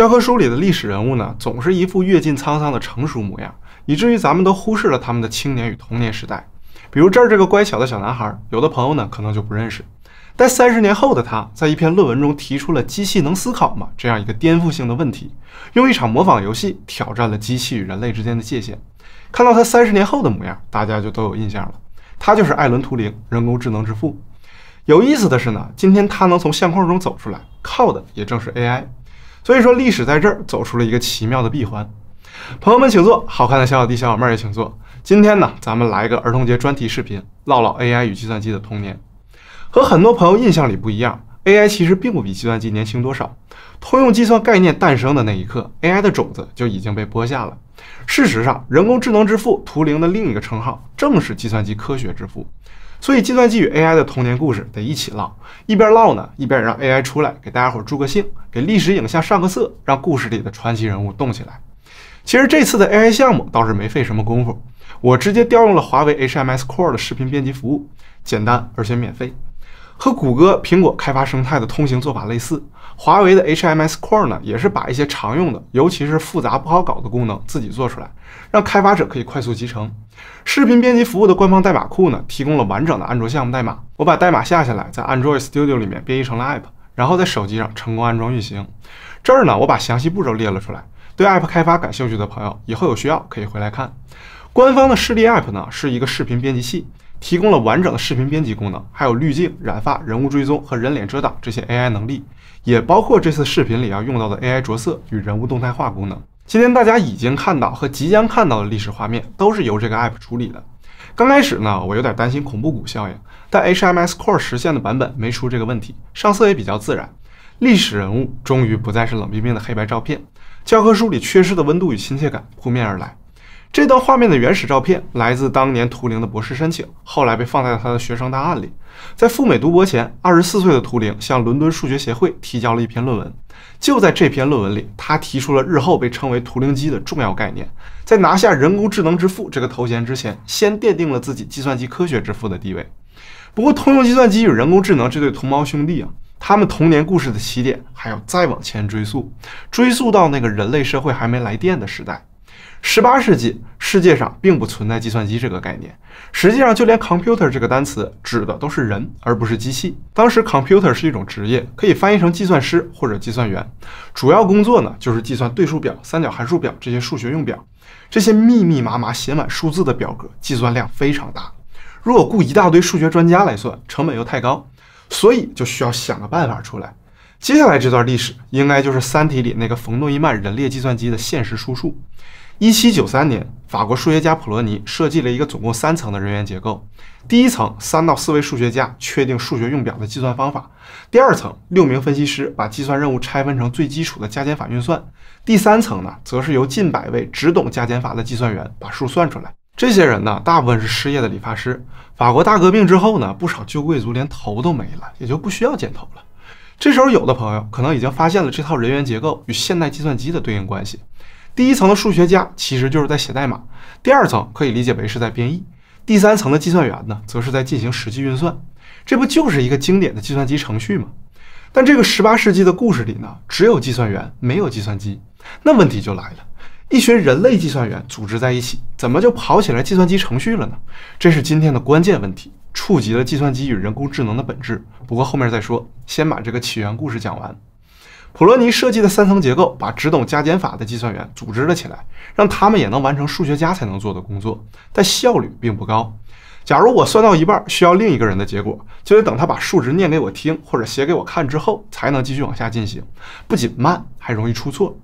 教科书里的历史人物呢，总是一副阅尽沧桑的成熟模样，以至于咱们都忽视了他们的青年与童年时代。比如这儿这个乖巧的小男孩，有的朋友呢可能就不认识。但三十年后的他，在一篇论文中提出了“机器能思考吗”这样一个颠覆性的问题，用一场模仿游戏挑战了机器与人类之间的界限。看到他三十年后的模样，大家就都有印象了。他就是艾伦·图灵，人工智能之父。有意思的是呢，今天他能从相框中走出来，靠的也正是 AI。所以说，历史在这儿走出了一个奇妙的闭环。朋友们请坐，好看的小小弟、小小妹儿也请坐。今天呢，咱们来一个儿童节专题视频，唠唠 AI 与计算机的童年。和很多朋友印象里不一样，AI 其实并不比计算机年轻多少。通用计算概念诞生的那一刻，AI 的种子就已经被播下了。事实上，人工智能之父图灵的另一个称号正是计算机科学之父。所以，计算机与 AI 的童年故事得一起唠，一边唠呢，一边也让 AI 出来给大家伙助个兴，给历史影像上个色，让故事里的传奇人物动起来。其实这次的 AI 项目倒是没费什么功夫，我直接调用了华为 HMS Core 的视频编辑服务，简单而且免费。和谷歌、苹果开发生态的通行做法类似，华为的 HMS Core 呢，也是把一些常用的，尤其是复杂不好搞的功能自己做出来，让开发者可以快速集成。视频编辑服务的官方代码库呢，提供了完整的安卓项目代码，我把代码下下来，在 Android Studio 里面编译成了 App，然后在手机上成功安装运行。这儿呢，我把详细步骤列了出来，对 App 开发感兴趣的朋友，以后有需要可以回来看。官方的示例 App 呢，是一个视频编辑器。提供了完整的视频编辑功能，还有滤镜、染发、人物追踪和人脸遮挡这些 AI 能力，也包括这次视频里要用到的 AI 着色与人物动态化功能。今天大家已经看到和即将看到的历史画面，都是由这个 App 处理的。刚开始呢，我有点担心恐怖谷效应，但 HMS Core 实现的版本没出这个问题，上色也比较自然。历史人物终于不再是冷冰冰的黑白照片，教科书里缺失的温度与亲切感扑面而来。这段画面的原始照片来自当年图灵的博士申请，后来被放在了他的学生档案里。在赴美读博前，二十四岁的图灵向伦敦数学协会提交了一篇论文。就在这篇论文里，他提出了日后被称为“图灵机”的重要概念。在拿下“人工智能之父”这个头衔之前，先奠定了自己计算机科学之父的地位。不过，通用计算机与人工智能这对同胞兄弟啊，他们童年故事的起点还要再往前追溯，追溯到那个人类社会还没来电的时代。十八世纪，世界上并不存在计算机这个概念。实际上，就连 computer 这个单词指的都是人，而不是机器。当时，computer 是一种职业，可以翻译成计算师或者计算员。主要工作呢，就是计算对数表、三角函数表这些数学用表。这些密密麻麻写满数字的表格，计算量非常大。如果雇一大堆数学专家来算，成本又太高，所以就需要想个办法出来。接下来这段历史，应该就是《三体》里那个冯诺依曼人列计算机的现实输出。一七九三年，法国数学家普罗尼设计了一个总共三层的人员结构。第一层，三到四位数学家确定数学用表的计算方法；第二层，六名分析师把计算任务拆分成最基础的加减法运算；第三层呢，则是由近百位只懂加减法的计算员把数算出来。这些人呢，大部分是失业的理发师。法国大革命之后呢，不少旧贵族连头都没了，也就不需要剪头了。这时候，有的朋友可能已经发现了这套人员结构与现代计算机的对应关系。第一层的数学家其实就是在写代码，第二层可以理解为是在编译，第三层的计算员呢，则是在进行实际运算。这不就是一个经典的计算机程序吗？但这个十八世纪的故事里呢，只有计算员，没有计算机。那问题就来了，一群人类计算员组织在一起，怎么就跑起来计算机程序了呢？这是今天的关键问题，触及了计算机与人工智能的本质。不过后面再说，先把这个起源故事讲完。普罗尼设计的三层结构，把只懂加减法的计算员组织了起来，让他们也能完成数学家才能做的工作，但效率并不高。假如我算到一半需要另一个人的结果，就得等他把数值念给我听或者写给我看之后，才能继续往下进行，不仅慢，还容易出错。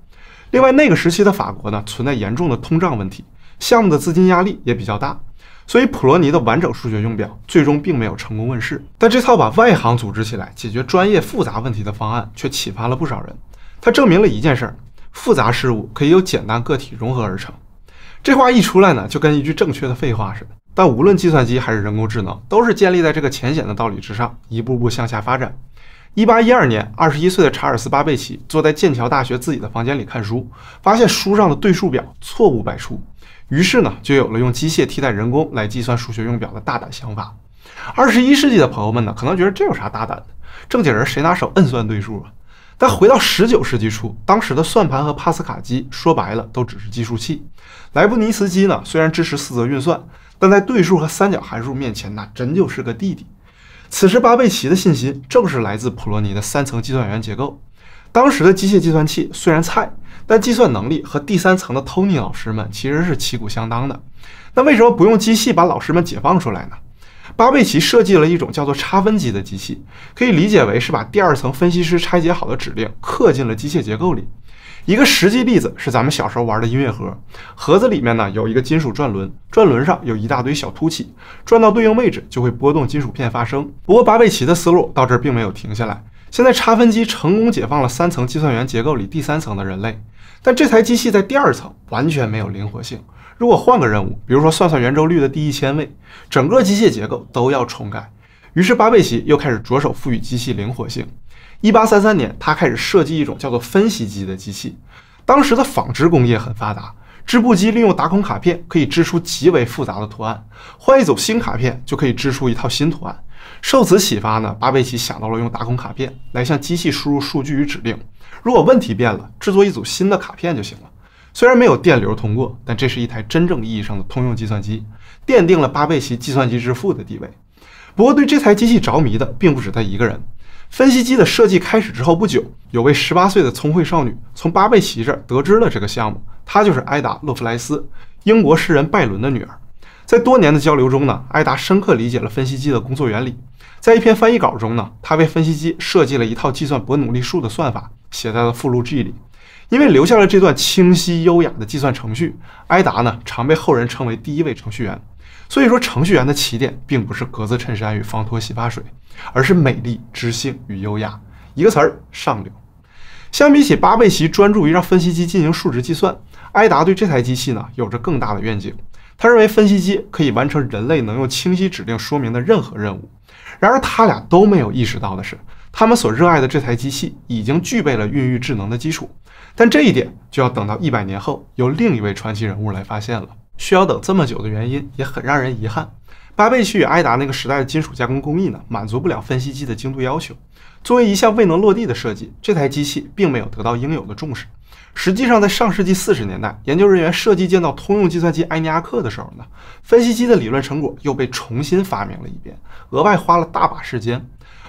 另外，那个时期的法国呢，存在严重的通胀问题，项目的资金压力也比较大。所以，普罗尼的完整数学用表最终并没有成功问世。但这套把外行组织起来解决专业复杂问题的方案，却启发了不少人。它证明了一件事儿：复杂事物可以由简单个体融合而成。这话一出来呢，就跟一句正确的废话似的。但无论计算机还是人工智能，都是建立在这个浅显的道理之上，一步步向下发展。一八一二年，二十一岁的查尔斯·巴贝奇坐在剑桥大学自己的房间里看书，发现书上的对数表错误百出。于是呢，就有了用机械替代人工来计算数学用表的大胆想法。二十一世纪的朋友们呢，可能觉得这有啥大胆的？正经人谁拿手摁算对数啊？但回到十九世纪初，当时的算盘和帕斯卡机说白了都只是计数器。莱布尼茨机呢，虽然支持四则运算，但在对数和三角函数面前，那真就是个弟弟。此时，巴贝奇的信心正是来自普罗尼的三层计算员结构。当时的机械计算器虽然菜，但计算能力和第三层的托尼老师们其实是旗鼓相当的。那为什么不用机器把老师们解放出来呢？巴贝奇设计了一种叫做差分机的机器，可以理解为是把第二层分析师拆解好的指令刻进了机械结构里。一个实际例子是咱们小时候玩的音乐盒，盒子里面呢有一个金属转轮，转轮上有一大堆小凸起，转到对应位置就会拨动金属片发声。不过巴贝奇的思路到这儿并没有停下来，现在差分机成功解放了三层计算员结构里第三层的人类，但这台机器在第二层完全没有灵活性。如果换个任务，比如说算算圆周率的第一千位，整个机械结构都要重改。于是巴贝奇又开始着手赋予机器灵活性。一八三三年，他开始设计一种叫做分析机的机器。当时的纺织工业很发达，织布机利用打孔卡片可以织出极为复杂的图案，换一组新卡片就可以织出一套新图案。受此启发呢，巴贝奇想到了用打孔卡片来向机器输入数据与指令。如果问题变了，制作一组新的卡片就行了。虽然没有电流通过，但这是一台真正意义上的通用计算机，奠定了巴贝奇计算机之父的地位。不过，对这台机器着迷的并不止他一个人。分析机的设计开始之后不久，有位十八岁的聪慧少女从巴贝奇这儿得知了这个项目。她就是埃达·洛夫莱斯，英国诗人拜伦的女儿。在多年的交流中呢，埃达深刻理解了分析机的工作原理。在一篇翻译稿中呢，他为分析机设计了一套计算伯努利数的算法，写在了附录 G 里。因为留下了这段清晰优雅的计算程序，埃达呢常被后人称为第一位程序员。所以说，程序员的起点并不是格子衬衫与方脱洗发水，而是美丽、知性与优雅。一个词儿，上流。相比起巴贝奇专注于让分析机进行数值计算，埃达对这台机器呢有着更大的愿景。他认为分析机可以完成人类能用清晰指令说明的任何任务。然而，他俩都没有意识到的是，他们所热爱的这台机器已经具备了孕育智能的基础。但这一点就要等到一百年后，由另一位传奇人物来发现了。需要等这么久的原因也很让人遗憾。巴贝奇与埃达那个时代的金属加工工艺呢，满足不了分析机的精度要求。作为一项未能落地的设计，这台机器并没有得到应有的重视。实际上，在上世纪四十年代，研究人员设计建造通用计算机埃尼亚克的时候呢，分析机的理论成果又被重新发明了一遍，额外花了大把时间。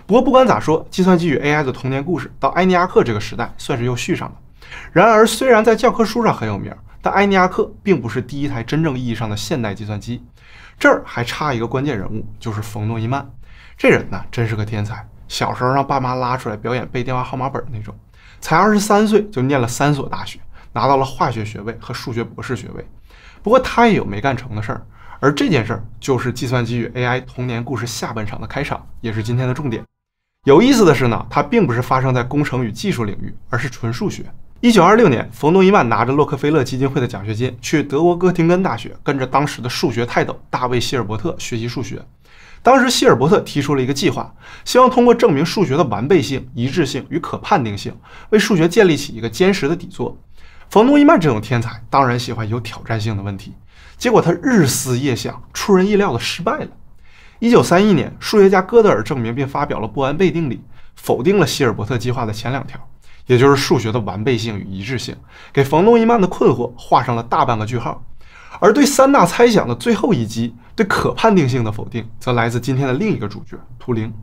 不过不管咋说，计算机与 AI 的童年故事到埃尼亚克这个时代算是又续上了。然而，虽然在教科书上很有名。但埃尼亚克并不是第一台真正意义上的现代计算机，这儿还差一个关键人物，就是冯诺依曼。这人呢，真是个天才，小时候让爸妈拉出来表演背电话号码本那种，才二十三岁就念了三所大学，拿到了化学学位和数学博士学位。不过他也有没干成的事儿，而这件事儿就是计算机与 AI 童年故事下半场的开场，也是今天的重点。有意思的是呢，它并不是发生在工程与技术领域，而是纯数学。一九二六年，冯诺依曼拿着洛克菲勒基金会的奖学金，去德国哥廷根大学，跟着当时的数学泰斗大卫希尔伯特学习数学。当时，希尔伯特提出了一个计划，希望通过证明数学的完备性、一致性与可判定性，为数学建立起一个坚实的底座。冯诺依曼这种天才，当然喜欢有挑战性的问题。结果，他日思夜想，出人意料的失败了。一九三一年，数学家哥德尔证明并发表了波恩贝定理，否定了希尔伯特计划的前两条。也就是数学的完备性与一致性，给冯诺依曼的困惑画上了大半个句号。而对三大猜想的最后一击，对可判定性的否定，则来自今天的另一个主角图灵。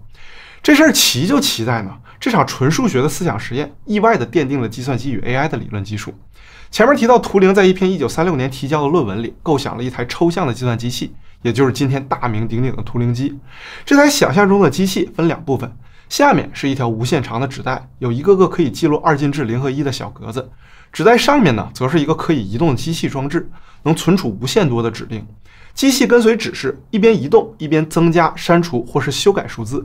这事儿奇就奇在呢，这场纯数学的思想实验，意外地奠定了计算机与 AI 的理论基础。前面提到，图灵在一篇1936年提交的论文里，构想了一台抽象的计算机器，也就是今天大名鼎鼎的图灵机。这台想象中的机器分两部分。下面是一条无限长的纸带，有一个个可以记录二进制零和一的小格子。纸带上面呢，则是一个可以移动的机器装置，能存储无限多的指令。机器跟随指示，一边移动一边增加、删除或是修改数字。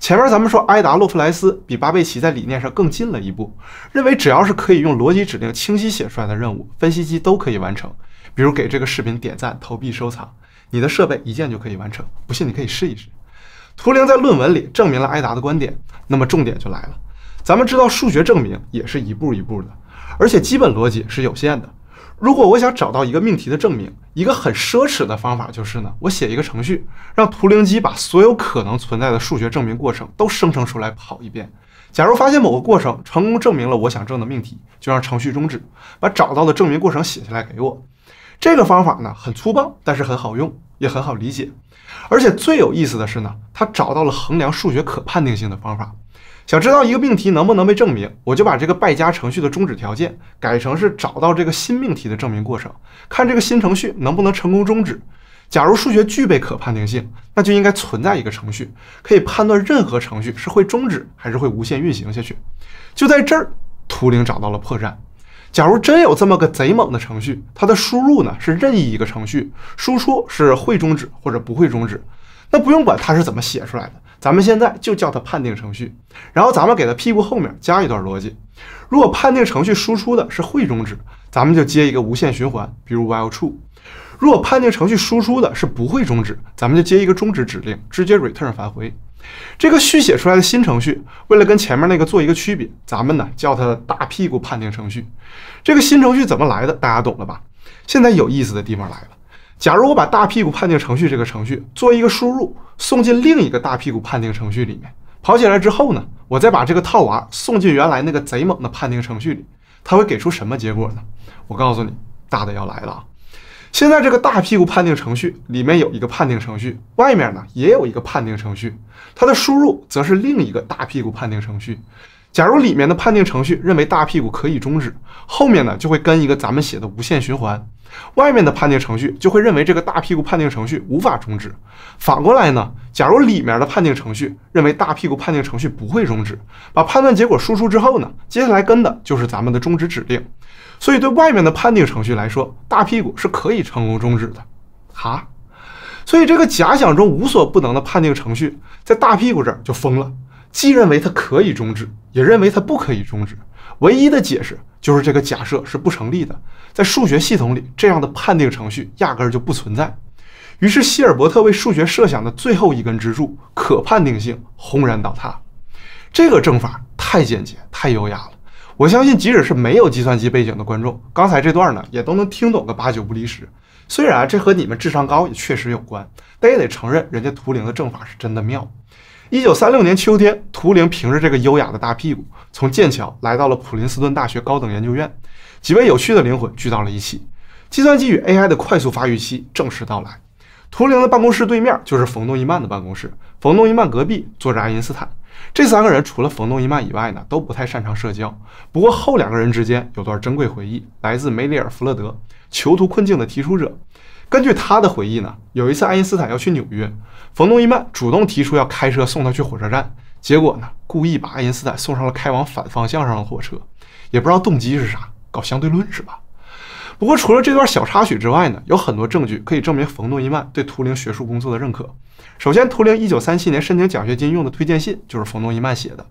前面咱们说，埃达·洛夫莱斯比巴贝奇在理念上更进了一步，认为只要是可以用逻辑指令清晰写出来的任务，分析机都可以完成。比如给这个视频点赞、投币、收藏，你的设备一键就可以完成。不信你可以试一试。图灵在论文里证明了埃达的观点，那么重点就来了。咱们知道数学证明也是一步一步的，而且基本逻辑是有限的。如果我想找到一个命题的证明，一个很奢侈的方法就是呢，我写一个程序，让图灵机把所有可能存在的数学证明过程都生成出来跑一遍。假如发现某个过程成功证明了我想证的命题，就让程序终止，把找到的证明过程写下来给我。这个方法呢很粗暴，但是很好用，也很好理解。而且最有意思的是呢，他找到了衡量数学可判定性的方法。想知道一个命题能不能被证明，我就把这个败家程序的终止条件改成是找到这个新命题的证明过程，看这个新程序能不能成功终止。假如数学具备可判定性，那就应该存在一个程序，可以判断任何程序是会终止还是会无限运行下去。就在这儿，图灵找到了破绽。假如真有这么个贼猛的程序，它的输入呢是任意一个程序，输出是会终止或者不会终止，那不用管它是怎么写出来的。咱们现在就叫它判定程序，然后咱们给它屁股后面加一段逻辑。如果判定程序输出的是会终止，咱们就接一个无限循环，比如 while true。如果判定程序输出的是不会终止，咱们就接一个终止指令，直接 return 返回。这个续写出来的新程序，为了跟前面那个做一个区别，咱们呢叫它大屁股判定程序。这个新程序怎么来的？大家懂了吧？现在有意思的地方来了。假如我把大屁股判定程序这个程序做一个输入，送进另一个大屁股判定程序里面，跑起来之后呢，我再把这个套娃送进原来那个贼猛的判定程序里，它会给出什么结果呢？我告诉你，大的要来了！现在这个大屁股判定程序里面有一个判定程序，外面呢也有一个判定程序，它的输入则是另一个大屁股判定程序。假如里面的判定程序认为大屁股可以终止，后面呢就会跟一个咱们写的无限循环。外面的判定程序就会认为这个大屁股判定程序无法终止。反过来呢，假如里面的判定程序认为大屁股判定程序不会终止，把判断结果输出之后呢，接下来跟的就是咱们的终止指令。所以对外面的判定程序来说，大屁股是可以成功终止的。哈，所以这个假想中无所不能的判定程序在大屁股这儿就疯了，既认为它可以终止，也认为它不可以终止。唯一的解释就是这个假设是不成立的，在数学系统里，这样的判定程序压根儿就不存在。于是希尔伯特为数学设想的最后一根支柱——可判定性轰然倒塌。这个证法太简洁、太优雅了，我相信即使是没有计算机背景的观众，刚才这段呢也都能听懂个八九不离十。虽然这和你们智商高也确实有关，但也得承认人家图灵的证法是真的妙。一九三六年秋天，图灵凭着这个优雅的大屁股，从剑桥来到了普林斯顿大学高等研究院。几位有趣的灵魂聚到了一起，计算机与 AI 的快速发育期正式到来。图灵的办公室对面就是冯诺依曼的办公室，冯诺依曼隔壁坐着爱因斯坦。这三个人除了冯诺依曼以外呢，都不太擅长社交。不过后两个人之间有段珍贵回忆，来自梅里尔·弗勒德，囚徒困境的提出者。根据他的回忆呢，有一次爱因斯坦要去纽约。冯诺依曼主动提出要开车送他去火车站，结果呢，故意把爱因斯坦送上了开往反方向上的火车，也不知道动机是啥，搞相对论是吧？不过除了这段小插曲之外呢，有很多证据可以证明冯诺依曼对图灵学术工作的认可。首先，图灵1937年申请奖学金用的推荐信就是冯诺依曼写的。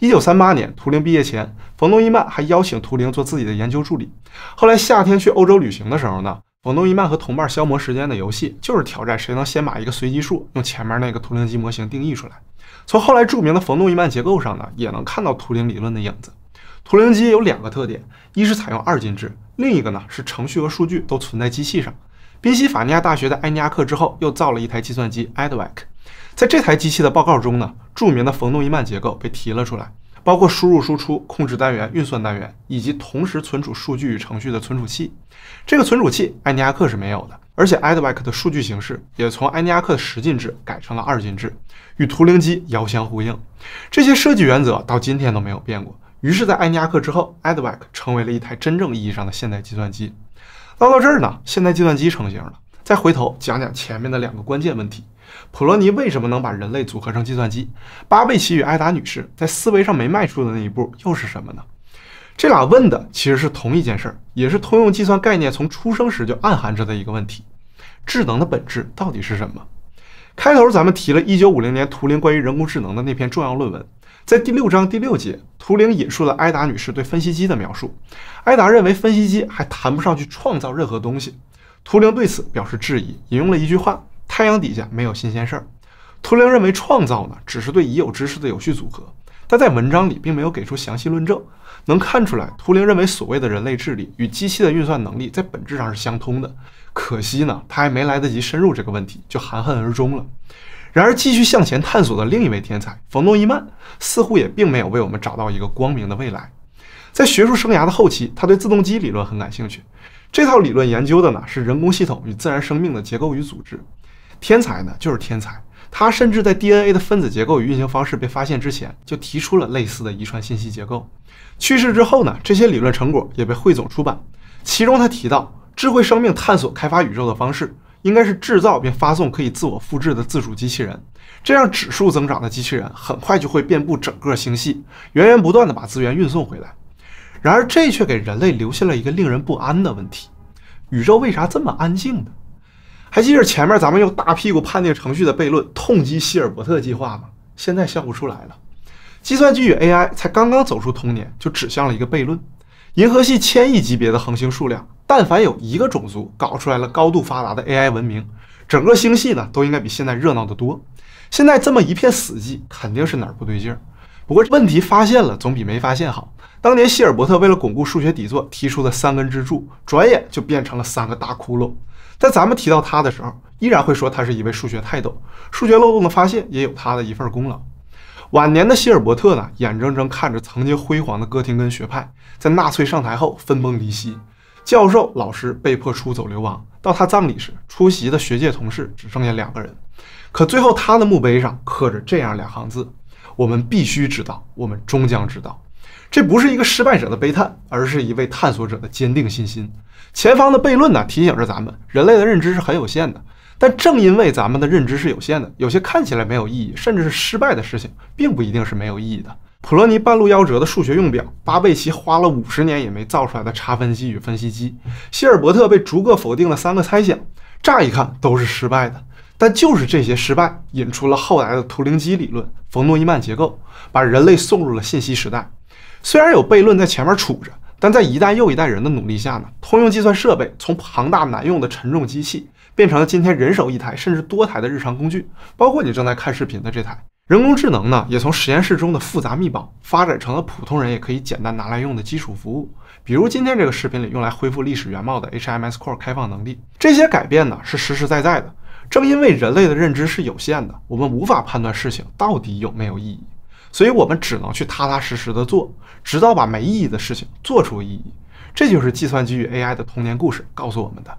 1938年，图灵毕业前，冯诺依曼还邀请图灵做自己的研究助理。后来夏天去欧洲旅行的时候呢？冯诺依曼和同伴消磨时间的游戏，就是挑战谁能先把一个随机数用前面那个图灵机模型定义出来。从后来著名的冯诺依曼结构上呢，也能看到图灵理论的影子。图灵机有两个特点，一是采用二进制，另一个呢是程序和数据都存在机器上。宾夕法尼亚大学的埃尼亚克之后又造了一台计算机 Edwac，在这台机器的报告中呢，著名的冯诺依曼结构被提了出来。包括输入、输出、控制单元、运算单元，以及同时存储数据与程序的存储器。这个存储器，埃尼亚克是没有的，而且 Edwac 的数据形式也从埃尼亚克的十进制改成了二进制，与图灵机遥相呼应。这些设计原则到今天都没有变过。于是，在埃尼亚克之后，Edwac 成为了一台真正意义上的现代计算机。唠到这儿呢，现代计算机成型了。再回头讲讲前面的两个关键问题。普罗尼为什么能把人类组合成计算机？巴贝奇与艾达女士在思维上没迈出的那一步又是什么呢？这俩问的其实是同一件事儿，也是通用计算概念从出生时就暗含着的一个问题：智能的本质到底是什么？开头咱们提了1950年图灵关于人工智能的那篇重要论文，在第六章第六节，图灵引述了艾达女士对分析机的描述。艾达认为分析机还谈不上去创造任何东西，图灵对此表示质疑，引用了一句话。太阳底下没有新鲜事儿。图灵认为创造呢，只是对已有知识的有序组合，但在文章里并没有给出详细论证。能看出来，图灵认为所谓的人类智力与机器的运算能力在本质上是相通的。可惜呢，他还没来得及深入这个问题，就含恨而终了。然而，继续向前探索的另一位天才冯诺依曼，似乎也并没有为我们找到一个光明的未来。在学术生涯的后期，他对自动机理论很感兴趣。这套理论研究的呢是人工系统与自然生命的结构与组织。天才呢就是天才，他甚至在 DNA 的分子结构与运行方式被发现之前，就提出了类似的遗传信息结构。去世之后呢，这些理论成果也被汇总出版。其中他提到，智慧生命探索开发宇宙的方式，应该是制造并发送可以自我复制的自主机器人。这样指数增长的机器人，很快就会遍布整个星系，源源不断地把资源运送回来。然而，这却给人类留下了一个令人不安的问题：宇宙为啥这么安静呢？还记得前面咱们用大屁股判定程序的悖论痛击希尔伯特计划吗？现在笑不出来了。计算机与 AI 才刚刚走出童年，就指向了一个悖论：银河系千亿级别的恒星数量，但凡有一个种族搞出来了高度发达的 AI 文明，整个星系呢都应该比现在热闹得多。现在这么一片死寂，肯定是哪儿不对劲儿。不过问题发现了总比没发现好。当年希尔伯特为了巩固数学底座提出的三根支柱，转眼就变成了三个大窟窿。在咱们提到他的时候，依然会说他是一位数学泰斗，数学漏洞的发现也有他的一份功劳。晚年的希尔伯特呢，眼睁睁看着曾经辉煌的哥廷根学派在纳粹上台后分崩离析，教授、老师被迫出走流亡。到他葬礼时，出席的学界同事只剩下两个人，可最后他的墓碑上刻着这样两行字。我们必须知道，我们终将知道，这不是一个失败者的悲叹，而是一位探索者的坚定信心。前方的悖论呢，提醒着咱们，人类的认知是很有限的。但正因为咱们的认知是有限的，有些看起来没有意义，甚至是失败的事情，并不一定是没有意义的。普罗尼半路夭折的数学用表，巴贝奇花了五十年也没造出来的差分机与分析机，希尔伯特被逐个否定的三个猜想，乍一看都是失败的。但就是这些失败，引出了后来的图灵机理论、冯诺依曼结构，把人类送入了信息时代。虽然有悖论在前面杵着，但在一代又一代人的努力下呢，通用计算设备从庞大难用的沉重机器，变成了今天人手一台甚至多台的日常工具。包括你正在看视频的这台人工智能呢，也从实验室中的复杂密保，发展成了普通人也可以简单拿来用的基础服务。比如今天这个视频里用来恢复历史原貌的 HMS Core 开放能力，这些改变呢是实实在在的。正因为人类的认知是有限的，我们无法判断事情到底有没有意义，所以我们只能去踏踏实实的做，直到把没意义的事情做出意义。这就是计算机与 AI 的童年故事告诉我们的。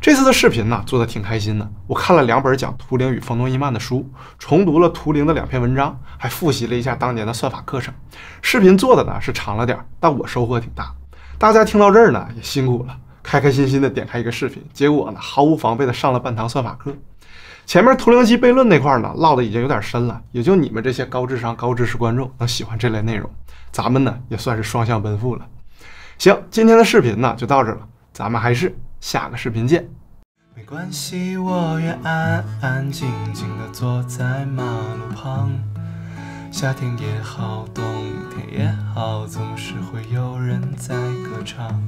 这次的视频呢，做的挺开心的。我看了两本讲图灵与冯诺依曼的书，重读了图灵的两篇文章，还复习了一下当年的算法课程。视频做的呢是长了点，但我收获挺大。大家听到这儿呢，也辛苦了。开开心心的点开一个视频，结果呢毫无防备的上了半堂算法课。前面图灵机悖论那块呢唠的已经有点深了，也就你们这些高智商高知识观众能喜欢这类内容。咱们呢也算是双向奔赴了。行，今天的视频呢就到这了，咱们还是下个视频见。没关系，我愿安安静静的坐在马路旁。夏天也好，冬天也好，总是会有人在歌唱。